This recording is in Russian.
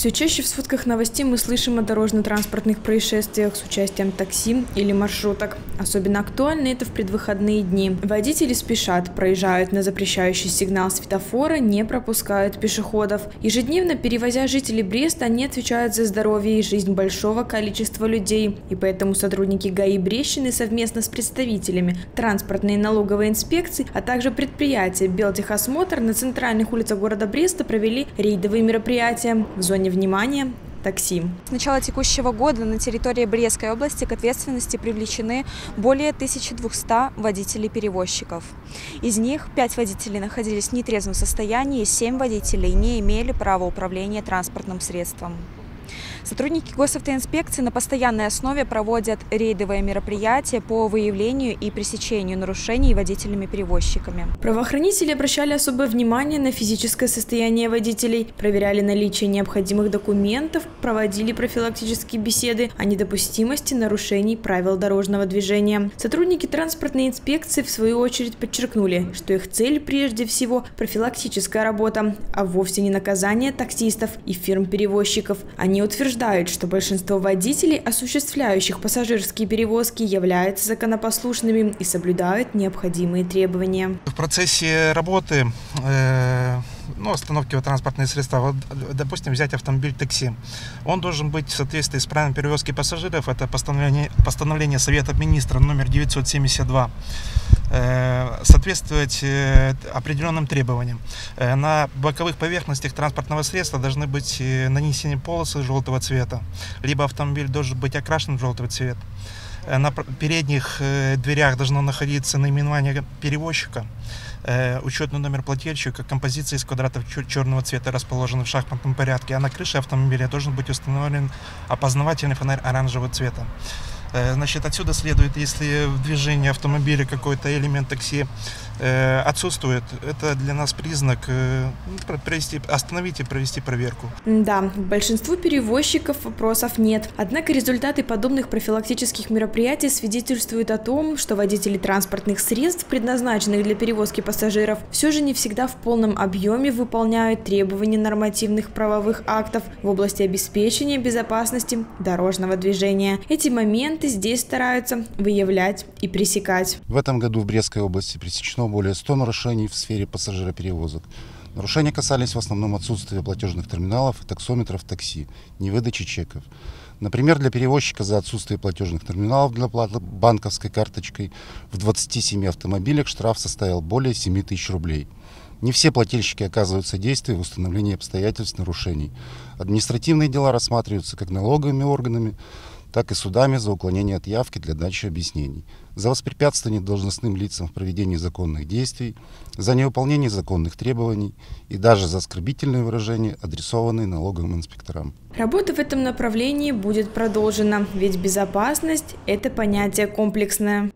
Все чаще в сводках новостей мы слышим о дорожно-транспортных происшествиях с участием такси или маршруток. Особенно актуально это в предвыходные дни. Водители спешат, проезжают на запрещающий сигнал светофора, не пропускают пешеходов. Ежедневно перевозя жителей Бреста, они отвечают за здоровье и жизнь большого количества людей. И поэтому сотрудники ГАИ Брещины совместно с представителями транспортной и налоговой инспекции, а также предприятия Белтехосмотр на центральных улицах города Бреста провели рейдовые мероприятия в зоне зоне внимания такси. С начала текущего года на территории Брестской области к ответственности привлечены более 1200 водителей-перевозчиков. Из них 5 водителей находились в нетрезвом состоянии, 7 водителей не имели права управления транспортным средством. Сотрудники госавтоинспекции на постоянной основе проводят рейдовые мероприятия по выявлению и пресечению нарушений водителями-перевозчиками. Правоохранители обращали особое внимание на физическое состояние водителей, проверяли наличие необходимых документов, проводили профилактические беседы о недопустимости нарушений правил дорожного движения. Сотрудники транспортной инспекции в свою очередь подчеркнули, что их цель прежде всего профилактическая работа, а вовсе не наказание таксистов и фирм-перевозчиков. Они утверждают, утверждают, что большинство водителей, осуществляющих пассажирские перевозки, являются законопослушными и соблюдают необходимые требования. В процессе работы э, ну, остановки вот, транспортные средства, вот, допустим, взять автомобиль такси, он должен быть в соответствии с правилами перевозки пассажиров, это постановление, постановление Совета Министров номер 972, э, соответствовать э, определенным требованиям. Э, на боковых поверхностях транспортного средства должны быть э, нанесены полосы желтого цвета, либо автомобиль должен быть окрашен в желтый цвет. Э, на передних э, дверях должно находиться наименование перевозчика, э, учетный номер плательщика, композиция из квадратов черного цвета расположена в шахматном порядке, а на крыше автомобиля должен быть установлен опознавательный фонарь оранжевого цвета. Значит, отсюда следует, если в движении автомобиля какой-то элемент такси Э, отсутствует, это для нас признак э, ну, провести, остановить и провести проверку. Да, большинству перевозчиков вопросов нет. Однако результаты подобных профилактических мероприятий свидетельствуют о том, что водители транспортных средств, предназначенных для перевозки пассажиров, все же не всегда в полном объеме выполняют требования нормативных правовых актов в области обеспечения безопасности дорожного движения. Эти моменты здесь стараются выявлять и пресекать. В этом году в Брестской области пресечено более 100 нарушений в сфере пассажироперевозок. Нарушения касались в основном отсутствия платежных терминалов и таксометров такси, невыдачи чеков. Например, для перевозчика за отсутствие платежных терминалов для платы банковской карточкой в 27 автомобилях штраф составил более 7 тысяч рублей. Не все плательщики оказывают содействие в установлении обстоятельств нарушений. Административные дела рассматриваются как налоговыми органами, так и судами за уклонение от явки для дачи объяснений, за воспрепятствование должностным лицам в проведении законных действий, за невыполнение законных требований и даже за оскорбительные выражения, адресованные налоговым инспекторам. Работа в этом направлении будет продолжена, ведь безопасность – это понятие комплексное.